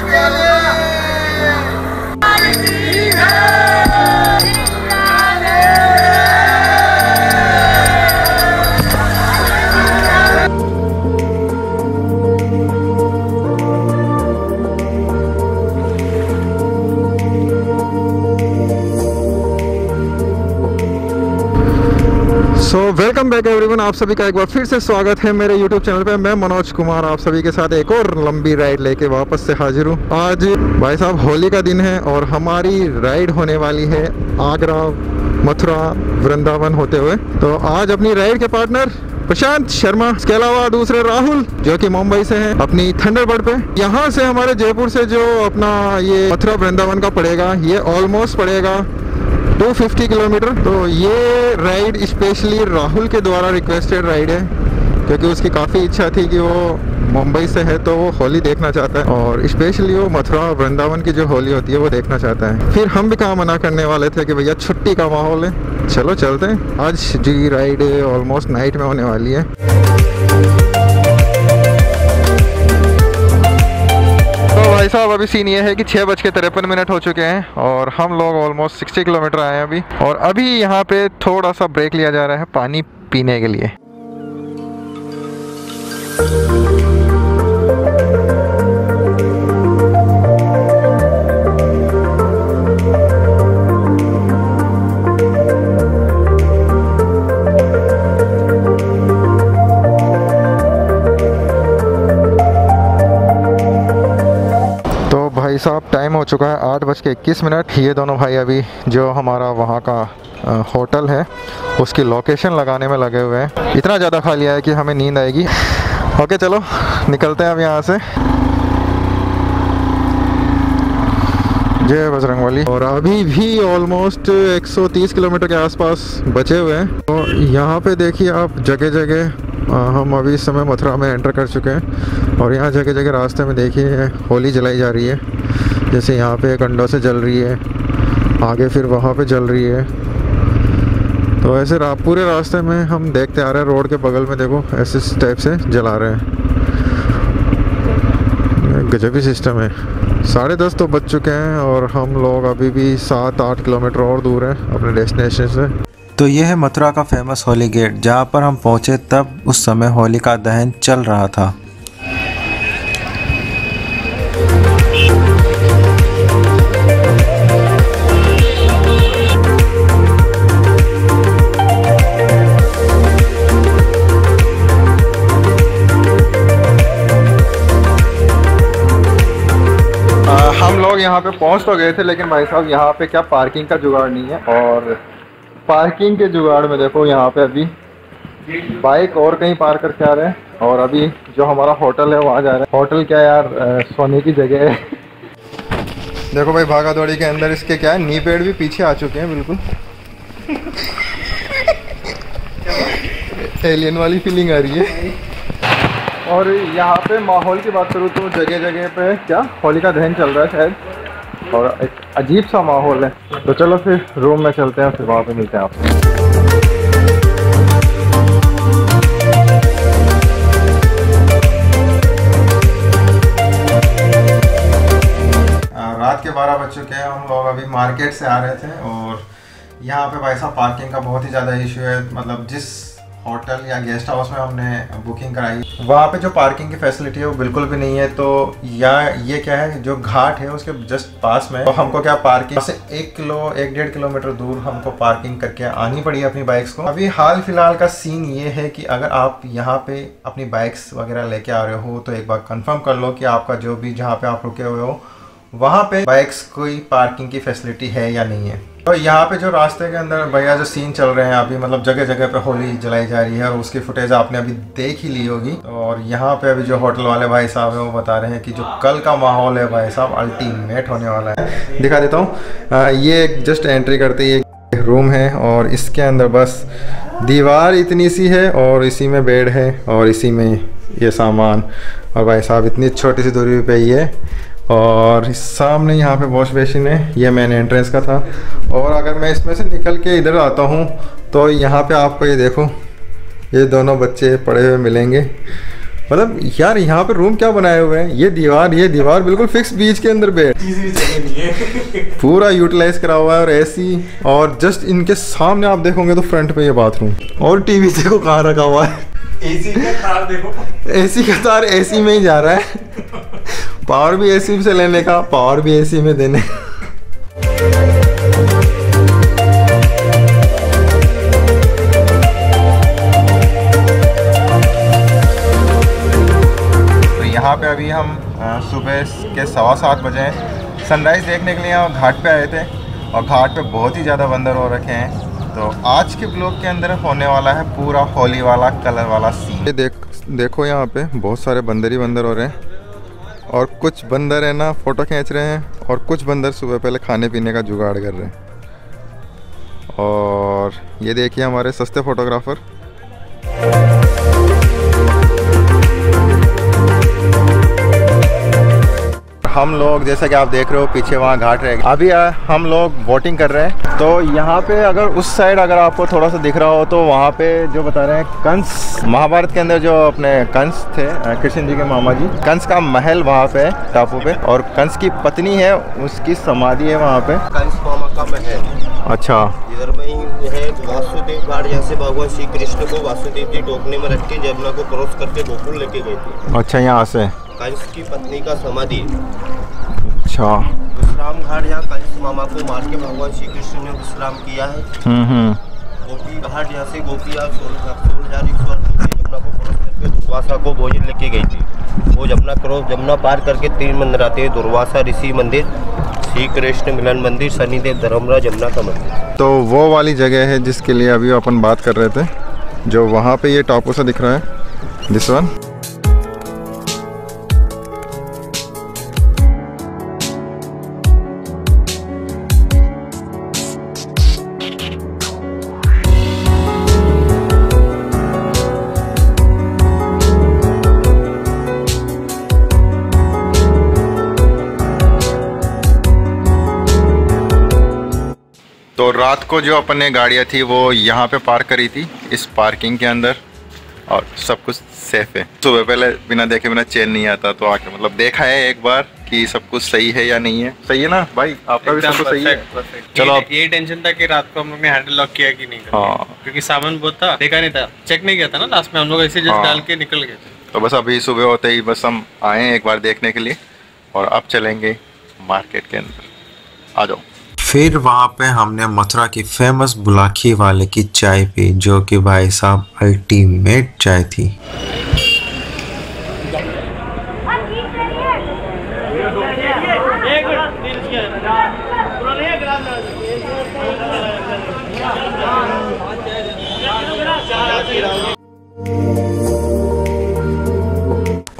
So welcome back everyone, आप सभी का एक बार फिर से स्वागत है मेरे यूट्यूब चैनल पे। मैं मनोज कुमार, आप सभी के साथ एक और लंबी राइड लेके वापस से हाजिर हूँ। आज भाई साहब होली का दिन है और हमारी राइड होने वाली है आगरा, मथुरा, वृंदावन होते हुए। तो आज अपनी राइड के पार्टनर प्रशांत शर्मा, इसके अलावा दूसरे राहुल, जो कि मुंबई से हैं, अपनी थंडरबर्ड पे। यहाँ से हमारे जयपुर से जो अपना ये मथुरा, वृंदावन का पड़ेगा, ये ऑलमोस्ट पड़ेगा। 250 किलोमीटर। तो ये राइड स्पेशली राहुल के द्वारा रिक्वेस्टेड राइड है, क्योंकि उसकी काफ़ी इच्छा थी कि वो मुंबई से है तो वो होली देखना चाहता है। और स्पेशली वो मथुरा और वृंदावन की जो होली होती है, वो देखना चाहता है। फिर हम भी कहाँ मना करने वाले थे कि भैया छुट्टी का माहौल है। चलो चलते हैं। आज जी राइड ऑलमोस्ट नाइट में होने वाली है। भाई साहब, अभी सीन ये है कि छः बज के तिरपन मिनट हो चुके हैं और हम लोग ऑलमोस्ट 60 किलोमीटर आए हैं अभी और अभी यहाँ पे थोड़ा सा ब्रेक लिया जा रहा है पानी पीने के लिए। भाई साहब टाइम हो चुका है, आठ बज के इक्कीस मिनट। ये दोनों भाई अभी जो हमारा वहाँ का होटल है, उसकी लोकेशन लगाने में लगे हुए हैं। इतना ज़्यादा खा लिया है कि हमें नींद आएगी। ओके, चलो, निकलते हैं अब यहाँ से। जय बजरंगबली। और अभी भी ऑलमोस्ट 130 किलोमीटर के आसपास बचे हुए हैं। तो यहाँ पे देखिए आप जगह जगह हम अभी इस समय मथुरा में एंटर कर चुके हैं। और यहाँ जगह जगह रास्ते में देखिए होली जलाई जा रही है। जैसे यहाँ पे कंडों से जल रही है आगे फिर वहाँ पे जल रही है। तो ऐसे रा, पूरे रास्ते में हम देखते आ रहे हैं रोड के बगल में देखो ऐसे टाइप से जला रहे हैं। गजबी सिस्टम है। साढ़े दस तो बज चुके हैं और हम लोग अभी भी सात आठ किलोमीटर और दूर हैं अपने डेस्टिनेशन से। तो यह है मथुरा का फ़ेमस होली गेट जहाँ पर हम पहुँचे तब उस समय होली का दहन चल रहा था। पहुँच तो गए थे लेकिन भाई साहब यहाँ पे क्या पार्किंग का जुगाड़ नहीं है? और पार्किंग के जुगाड़ में देखो यहाँ पे अभी बाइक और कहीं पार करके आ रहे हैं। और अभी जो हमारा होटल है वहाँ जा रहे हैं। होटल क्या यार सोने की जगह है। देखो भाई भागा दौड़ी के अंदर इसके क्या है नी पेड़ भी पीछे आ चुके हैं बिल्कुल। एलियन वाली फीलिंग आ रही है। और यहाँ पे माहौल की बात करूँ तो जगह जगह पे क्या होली का दहन चल रहा है शायद। और एक अजीब सा माहौल है। तो चलो फिर रूम में चलते हैं, फिर वहाँ पे मिलते हैं आपसे। रात के बारह बज चुके हैं, हम लोग अभी मार्केट से आ रहे थे और यहाँ पे भाई साहब पार्किंग का बहुत ही ज़्यादा इशू है। मतलब जिस होटल या गेस्ट हाउस में हमने बुकिंग कराई। वहाँ पे जो पार्किंग की फैसिलिटी है, वो बिल्कुल भी नहीं है। तो या ये क्या है, जो घाट है, उसके जस्ट पास में तो हमको क्या पार्किंग से एक किलो, एक डेढ़ किलोमीटर दूर हमको पार्किंग करके आनी पड़ी अपनी बाइक्स को। अभी हाल फ़िलहाल का सीन ये है कि अगर आप यहाँ पे अपनी बाइक्स वगैरह लेके आ रहे हो तो एक बार कंफर्म कर लो कि आपका जो भी, जहाँ पे आप रुके हुए हो, वहाँ पे बाइक्स कोई पार्किंग की फैसिलिटी है या नहीं है। तो यहाँ पे जो रास्ते के अंदर भैया जो सीन चल रहे हैं अभी मतलब जगह जगह पे होली जलाई जा रही है और उसकी फुटेज आपने अभी देख ही ली होगी। और यहाँ पे अभी जो होटल वाले भाई साहब हैं, वो बता रहे हैं कि जो कल का माहौल है भाई साहब अल्टीमेट होने वाला है। दिखा देता हूँ। ये जस्ट एंट्री करते ही रूम है और इसके अंदर बस दीवार इतनी सी है और इसी में बेड है और इसी में ये सामान। और भाई साहब, इतनी छोटी सी दूरी पे ही है और सामने यहाँ पे वॉश बेसिन है ये मेन एंट्रेंस का था। और अगर मैं इसमें से निकल के इधर आता हूँ तो यहाँ पे आपको ये देखो ये दोनों बच्चे पड़े हुए मिलेंगे। मतलब यार यहाँ पे रूम क्या बनाए हुए हैं? ये दीवार ये दीवार बिल्कुल फिक्स बीच के अंदर पे पूरा यूटिलाइज करा हुआ है और एसी और जस्ट इनके सामने आप देखोगे तो फ्रंट पे ये बाथरूम। और टीवी देखो कहाँ रखा हुआ है। एसी का तार देखो। एसी का तार एसी में ही जा रहा है। पावर भी एसी से लेने का, पावर भी एसी में देने। का तो यहाँ पे अभी हम सुबह के सवा सात बजे सनराइज़ देखने के लिए घाट पे आए थे और घाट पे बहुत ही ज़्यादा बंदर हो रखे हैं। तो आज के ब्लॉग के अंदर होने वाला है पूरा होली वाला कलर वाला सीन ये देख, देखो यहाँ पे, बहुत सारे बंदर ही बंदर हो रहे हैं। और कुछ बंदर है ना फ़ोटो खींच रहे हैं और कुछ बंदर सुबह पहले खाने पीने का जुगाड़ कर रहे हैं। और ये देखिए हमारे सस्ते फोटोग्राफर हम लोग जैसे कि आप देख रहे हो पीछे वहाँ घाट रहे अभी आ, हम लोग बोटिंग कर रहे हैं। तो यहाँ पे अगर उस साइड अगर आपको थोड़ा सा दिख रहा हो तो वहाँ पे जो बता रहे हैं कंस महाभारत के अंदर जो अपने कंस थे कृष्ण जी के मामा जी कंस का महल वहाँ पे टापू पे। और कंस की पत्नी है उसकी समाधि है वहाँ पे। कंस मामा का महल। अच्छा। इधर में ही है वासुदेव घाट यहाँ से भगवान श्री कृष्ण को वासुदेव जी टोकने में रख के जमुना को क्रॉस करके गोकुल लेके गए थे। अच्छा यहाँ से। कंस की पत्नी का समाधि। अच्छा। विश्राम घाट यहाँ कंस मामा को मार के भगवान श्री कृष्ण ने विश्राम किया है। हम्म हम्म। गोपी घाट यहाँ से को क्रॉस करके दुर्वासा को भोजन लेके गई थी। वो जमुना क्रॉस जमुना पार करके तीन मंदिर आते हैं। दुर्वासा ऋषि मंदिर श्री कृष्ण मिलन मंदिर शनिदेव धर्मराज जमुना का मंदिर। तो वो वाली जगह है जिसके लिए अभी अपन बात कर रहे थे जो वहाँ पे ये टापू सा दिख रहा है। दिस वन तो रात को जो अपन ने गाड़ियाँ थी वो यहाँ पे पार्क करी थी इस पार्किंग के अंदर और सब कुछ सेफ़ है। सुबह पहले बिना देखे बिना चैन नहीं आता तो आके मतलब देखा है एक बार कि सब कुछ सही है या नहीं है। सही है ना भाई? आपका भी सब कुछ सही है? चलो आप यही टेंशन था कि रात को हम लोग ने हैंडल लॉक किया कि नहीं हाँ। क्योंकि सामान बहुत था देखा नहीं था। चेक नहीं किया था ना लास्ट में हम लोग ऐसे जस्ट हाँ। डाल के निकल गए थे। तो बस अभी सुबह होते ही बस हम आए हैं एक बार देखने के लिए और अब चलेंगे मार्केट के अंदर। आ जाओ। फिर वहाँ पे हमने मथुरा की फ़ेमस बुलाखी वाले की चाय पी, जो कि भाई साहब अल्टीमेट चाय थी।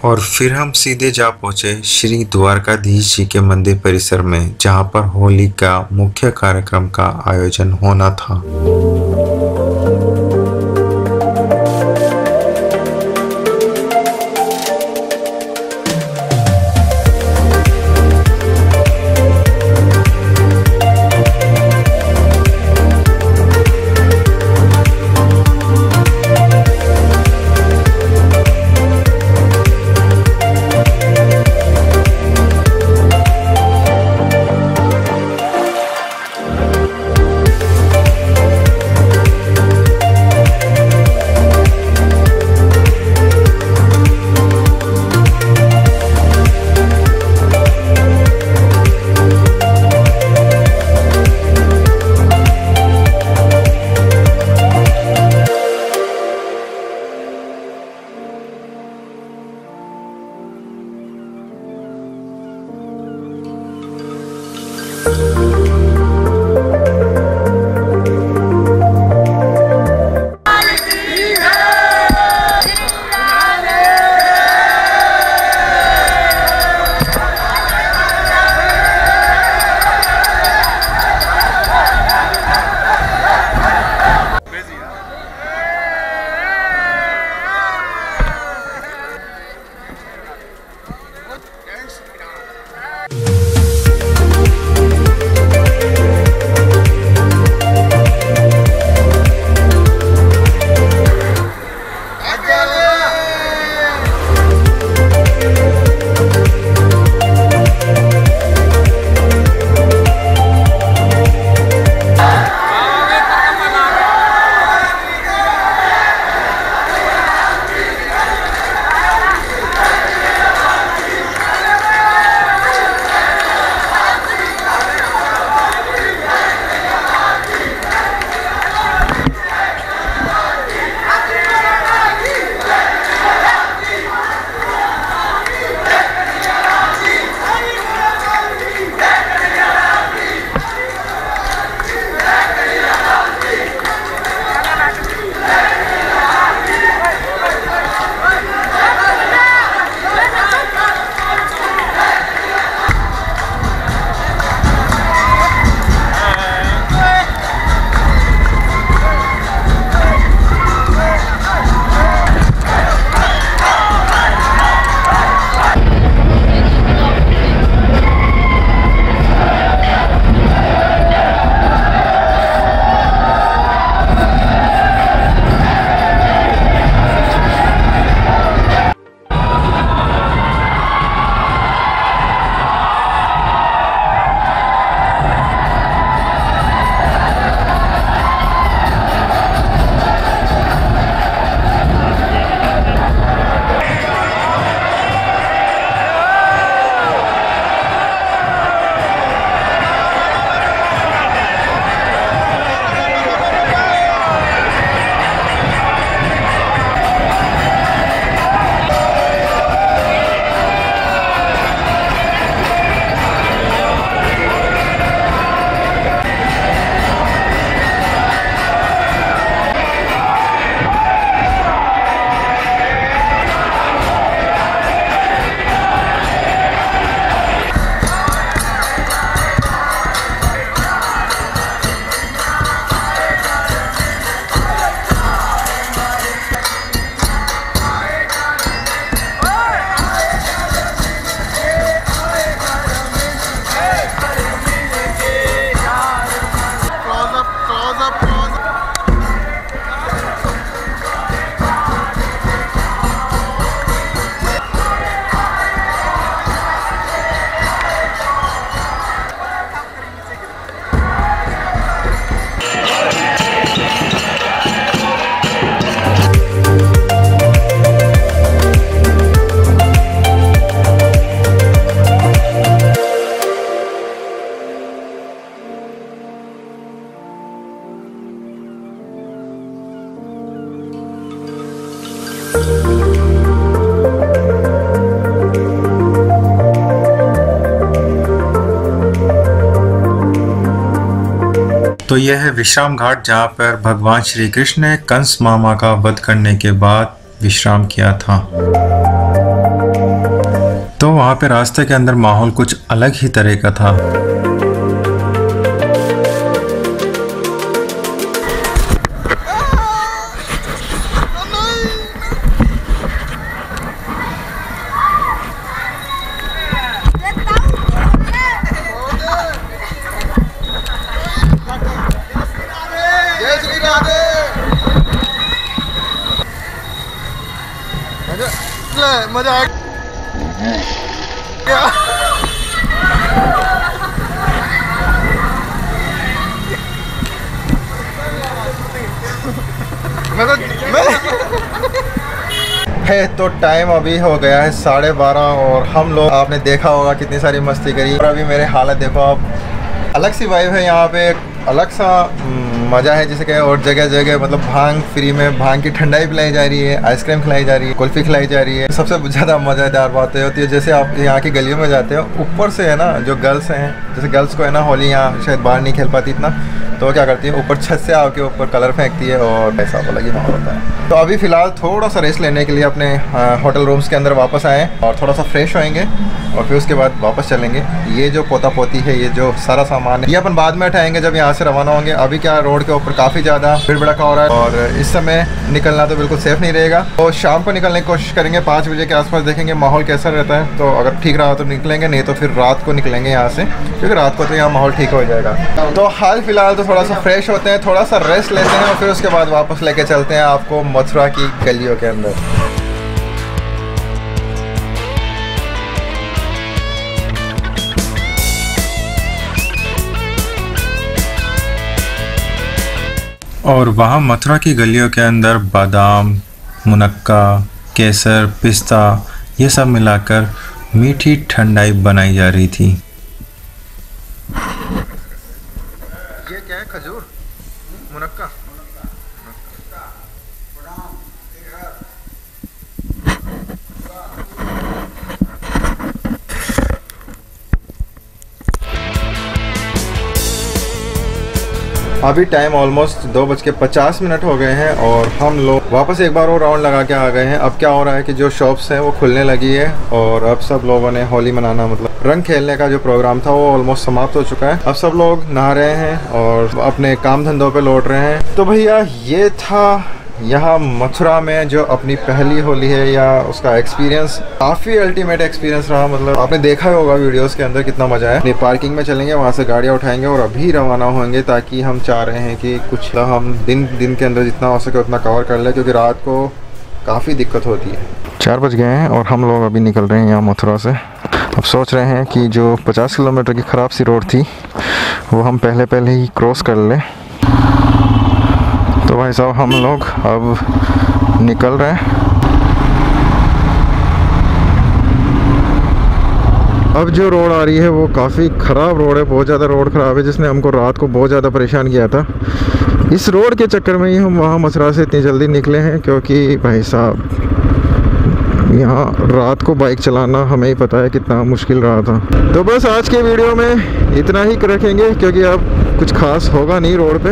और फिर हम सीधे जा पहुँचे श्री द्वारकाधीश जी के मंदिर परिसर में, जहाँ पर होली का मुख्य कार्यक्रम का आयोजन होना था। तो यह है विश्राम घाट, जहाँ पर भगवान श्री कृष्ण ने कंस मामा का वध करने के बाद विश्राम किया था। तो वहाँ पे रास्ते के अंदर माहौल कुछ अलग ही तरह का था। मज़ा आ गया। मैं तो मैं है तो टाइम अभी हो गया है साढ़े बारह और हम लोग आपने देखा होगा कितनी सारी मस्ती करी। और अभी मेरे हालत देखो आप अलग सी वाइब है यहाँ पे अलग सा मज़ा है, जैसे कहे और जगह जगह मतलब भाँग फ्री में, भाँग की ठंडाई पिलाई जा रही है, आइसक्रीम खिलाई जा रही है, कुल्फ़ी खिलाई जा रही है। सबसे ज़्यादा मज़ेदार बात होती है, जैसे आप यहाँ की गलियों में जाते हो, ऊपर से है ना, जो गर्ल्स हैं, जैसे गर्ल्स को है ना, होली यहाँ शायद बाहर नहीं खेल पाती इतना तो क्या करती है? ऊपर छत से आके ऊपर कलर फेंकती है और ऐसा वाला ये माहौल होता है। तो अभी फ़िलहाल थोड़ा सा रेस्ट लेने के लिए अपने होटल रूम्स के अंदर वापस आएँ और थोड़ा सा फ्रेश होएँगे और फिर उसके बाद वापस चलेंगे। ये जो पोता पोती है, ये जो सारा सामान है, ये अपन बाद में उठाएँगे जब यहाँ से रवाना होंगे। अभी क्या रोड के ऊपर काफ़ी ज़्यादा भीड़ भड़का हो रहा है और इस समय निकलना तो बिल्कुल सेफ़ नहीं रहेगा। तो शाम को निकलने की कोशिश करेंगे, पाँच बजे के आसपास देखेंगे माहौल कैसा रहता है। तो अगर ठीक रहा तो निकलेंगे, नहीं तो फिर रात को निकलेंगे यहाँ से, क्योंकि रात को तो यहाँ माहौल ठीक हो जाएगा। तो हाल फ़िलहाल तो थोड़ा सा फ्रेश होते हैं, थोड़ा सा रेस्ट लेते हैं और फिर उसके बाद वापस लेके चलते हैं आपको मथुरा की गलियों के अंदर। और वहाँ मथुरा की गलियों के अंदर बादाम, मुनक्का, केसर, पिस्ता, ये सब मिलाकर मीठी ठंडाई बनाई जा रही थी। खजूर मुनक्का। अभी टाइम ऑलमोस्ट दो बज के पचास मिनट हो गए हैं और हम लोग वापस एक बार और राउंड लगा के आ गए हैं। अब क्या हो रहा है कि जो शॉप्स हैं वो खुलने लगी है और अब सब लोगों ने होली मनाना मतलब रंग खेलने का जो प्रोग्राम था वो ऑलमोस्ट समाप्त हो चुका है। अब सब लोग नहा रहे हैं और अपने काम धंधों पे लौट रहे हैं। तो भैया, ये था यहाँ मथुरा में जो अपनी पहली होली है या उसका एक्सपीरियंस काफ़ी अल्टीमेट एक्सपीरियंस रहा मतलब आपने देखा ही होगा वीडियोस के अंदर कितना मज़ा है पार्किंग में चलेंगे, वहाँ से गाड़ियाँ उठाएँगे और अभी रवाना होंगे ताकि हम चाह रहे हैं कि कुछ हम दिन दिन के अंदर जितना हो सके उतना कवर कर ले, क्योंकि रात को काफ़ी दिक्कत होती है। चार बज गए हैं और हम लोग अभी निकल रहे हैं यहाँ मथुरा से। अब सोच रहे हैं कि जो 50 किलोमीटर की ख़राब सी रोड थी, वो हम पहले पहले ही क्रॉस कर लें। तो भाई साहब, हम लोग अब निकल रहे हैं। अब जो रोड आ रही है, वो काफ़ी ख़राब रोड है, बहुत ज़्यादा रोड ख़राब है, जिसने हमको रात को बहुत ज़्यादा परेशान किया था। इस रोड के चक्कर में ही हम वहाँ मसरा से इतनी जल्दी निकले हैं, क्योंकि भाई साहब यहाँ रात को बाइक चलाना हमें ही पता है कितना मुश्किल रहा था। तो बस आज के वीडियो में इतना ही रखेंगे, क्योंकि अब कुछ खास होगा नहीं रोड पे।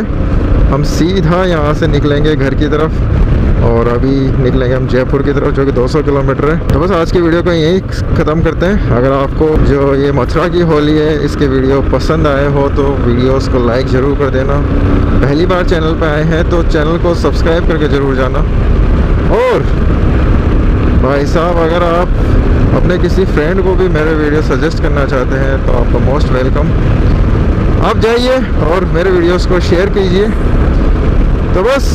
हम सीधा यहाँ से निकलेंगे घर की तरफ़, और अभी निकलेंगे हम जयपुर की तरफ़, जो कि 200 किलोमीटर है। तो बस आज की वीडियो को यहीं ख़त्म करते हैं। अगर आपको जो ये मथुरा की होली है, इसके वीडियो पसंद आए हो तो वीडियोस को लाइक ज़रूर कर देना। पहली बार चैनल पर आए हैं तो चैनल को सब्सक्राइब करके ज़रूर जाना। और भाई साहब, अगर आप अपने किसी फ्रेंड को भी मेरे वीडियो सजेस्ट करना चाहते हैं तो आपका मोस्ट वेलकम आप जाइए और मेरे वीडियोस को शेयर कीजिए। तो बस,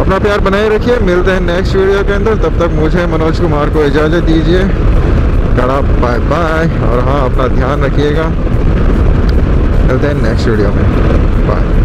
अपना प्यार बनाए रखिए। मिलते हैं नेक्स्ट वीडियो के अंदर। तब तक मुझे मनोज कुमार को इजाज़त दीजिए। कड़ा बाय बाय और हाँ अपना ध्यान रखिएगा। मिलते हैं नेक्स्ट वीडियो में। बाय